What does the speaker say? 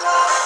God.